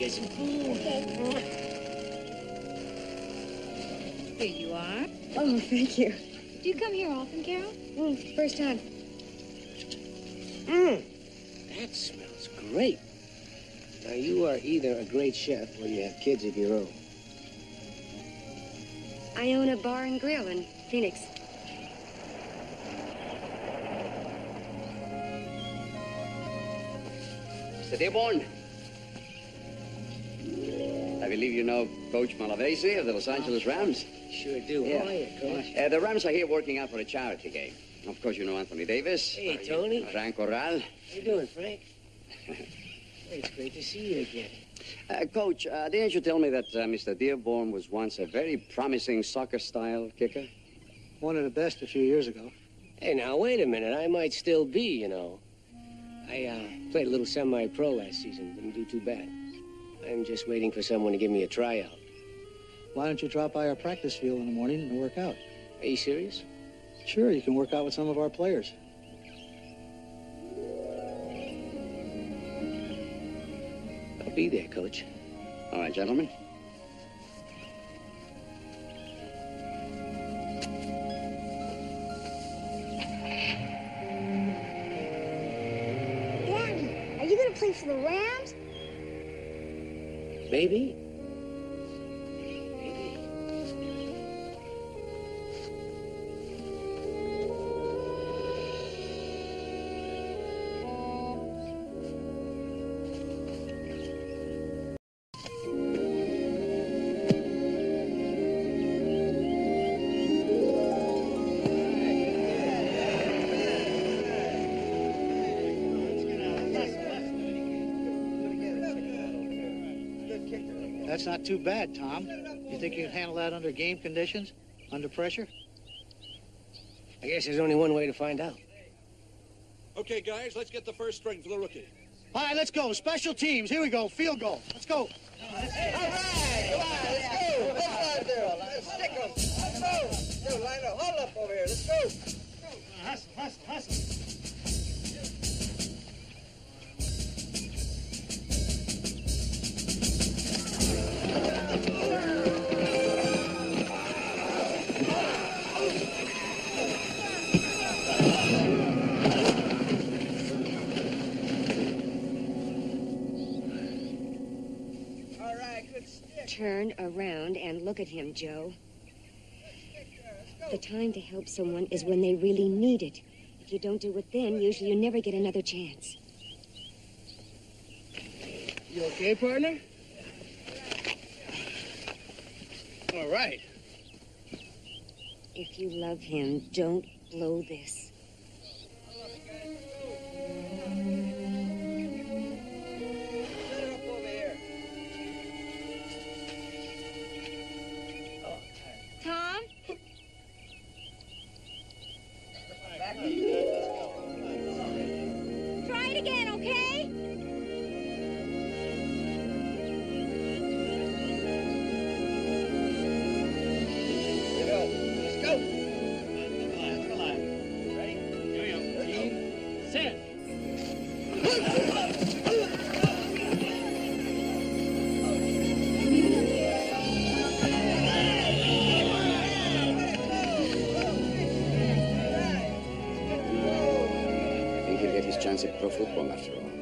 Get some food. Here you are. Oh, thank you. Do you come here often, Carol? Mm, first time. Mmm, that smells great. Now, you are either a great chef or you have kids of your own. I own a bar and grill in Phoenix. Mr. Dearborn. I believe you know Coach Malavasi of the Los Angeles Rams. Sure do. Yeah. How are you, Coach? Uh, the Rams are here working out for a charity game. Of course, you know Anthony Davis. Hey, Tony. Frank Corral. How you doing, Frank? hey, it's great to see you again. Uh, Coach, uh, didn't you tell me that uh, Mr. Dearborn was once a very promising soccer-style kicker? One of the best a few years ago. Hey, now, wait a minute. I might still be, you know. I uh, played a little semi-pro last season. Didn't do too bad. I'm just waiting for someone to give me a tryout. Why don't you drop by our practice field in the morning and work out? Are you serious? Sure, you can work out with some of our players. I'll be there, Coach. All right, gentlemen. Daddy, are you going to play for the Rams? Maybe. That's not too bad, Tom. You think you can handle that under game conditions? Under pressure? I guess there's only one way to find out. Okay, guys, let's get the first string for the rookie. All right, let's go. Special teams. Here we go. Field goal. Let's go. All right, come on, Turn around and look at him, Joe. The time to help someone is when they really need it. If you don't do it then, usually you never get another chance. You okay, partner? All right. If you love him, don't blow this. Again, okay? Here we go. Let's go. I think he'll get his chance at pro football after all.